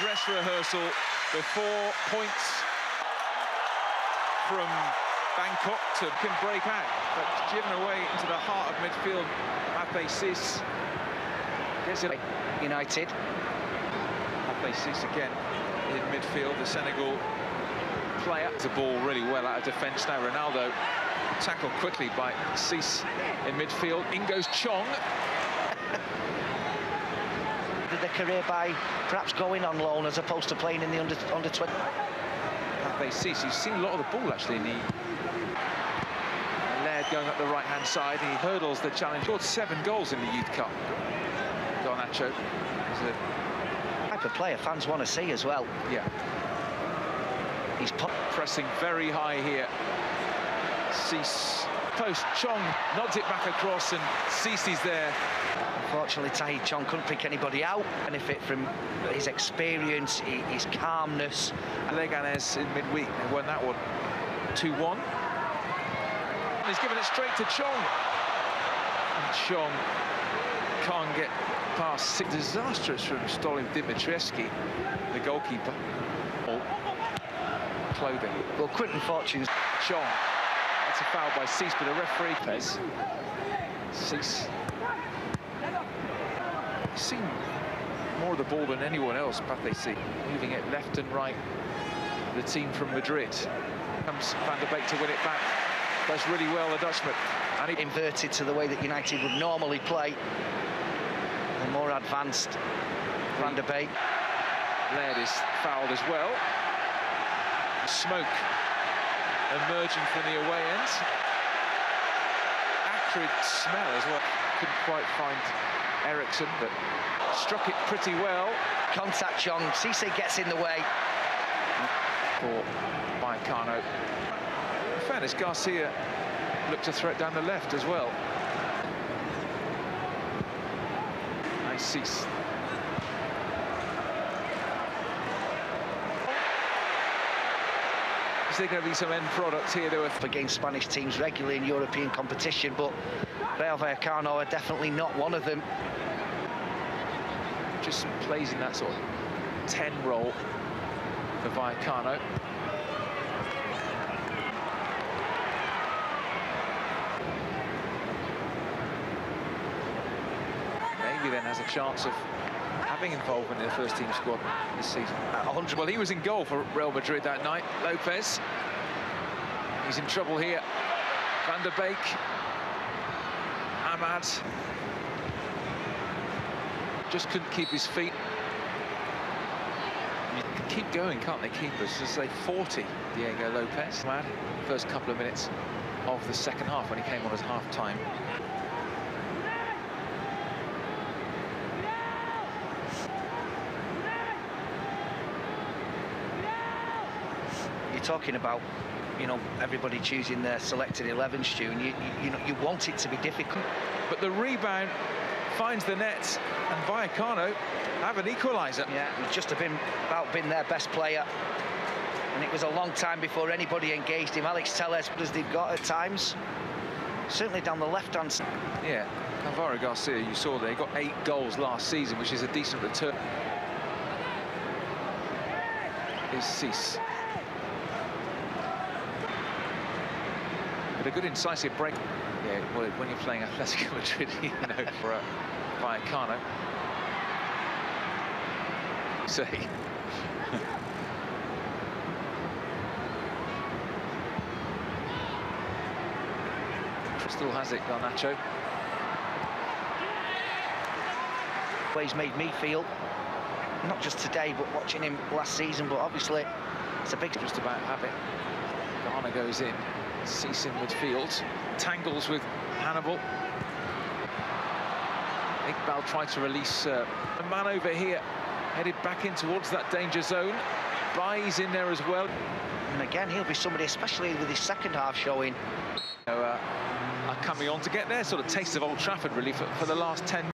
dress rehearsal before points from Bangkok to can break out, but driven away into the heart of midfield. Pathé Ciss gets it. United. Pathé Ciss again in midfield, the Senegal player. The ball really well out of defence now. Ronaldo tackled quickly by Ciss in midfield. In goes Chong. Their career by perhaps going on loan as opposed to playing in the under under 20. Pathé Ciss, you've seen a lot of the ball actually in the Laird going up the right-hand side. He hurdles the challenge. Scored seven goals in the Youth Cup. Garnacho is a Type of player fans want to see as well. yeah He's pressing very high here. Ciss post Chong nods it back across and Ciss is there. Unfortunately, Tahith Chong couldn't pick anybody out. Benefit from his experience, his calmness. Leganés in midweek won that one 2-1. He's given it straight to Chong. And Chong can't get past. Six. Disastrous from Stole Dimitrievski, the goalkeeper. Oh, Clothing. Well, Quinton Fortune's Chong. That's a foul by Ciss, but a referee Pez. Ciss. Seen more of the ball than anyone else, Pathé Ciss. Moving it left and right. The team from Madrid. Comes Van der Beek to win it back. Does really well, the Dutchman. And it inverted to the way that United would normally play. The more advanced Van der Beek. Laird is fouled as well. Smoke emerging from the away end. Acrid smell as well. Couldn't quite find Eriksen, but struck it pretty well Contact Chong. Ciss gets in the way. for Vallecano. In fairness, Garcia looked a threat down the left as well. Nice Ciss. Is there going to be some end product here? There were against Spanish teams regularly in European competition, but Rayo Vallecano are definitely not one of them. just plays in that sort of 10 role for Vallecano. Maybe then has a chance of having involvement in the first team squad this season. 100 Well, he was in goal for Real Madrid that night. Lopez. He's in trouble here. Van der Beek. Amad. Just couldn't keep his feet. Keep going, can't they, keepers? As they 40, Diego Lopez. Amad, first couple of minutes of the second half when he came on as half-time. Talking about, you know, everybody choosing their selected 11, Stu, and you, you, you know, you want it to be difficult. But the rebound finds the net, and Vallecano have an equaliser. Yeah, it's just been about been their best player. And it was a long time before anybody engaged him. Alex Telles, as they've got at times, certainly down the left-hand side. Yeah, Alvaro Garcia, you saw there, he got eight goals last season, which is a decent return. Is Ciss. But a good incisive break. Yeah, well, when you're playing Atletico Madrid, you know, for a Vallecano. Say. Still has it, Garnacho. way he's made me feel, not just today, but watching him last season, but obviously it's a big... just about have it. Ghana goes in. Ciss in midfield. Tangles with Hannibal. Iqbal tried to release uh, a man over here. Headed back in towards that danger zone. Buys in there as well. And again, he'll be somebody, especially with his second half showing, So, uh, are coming on to get their sort of taste of Old Trafford really for, for the last 10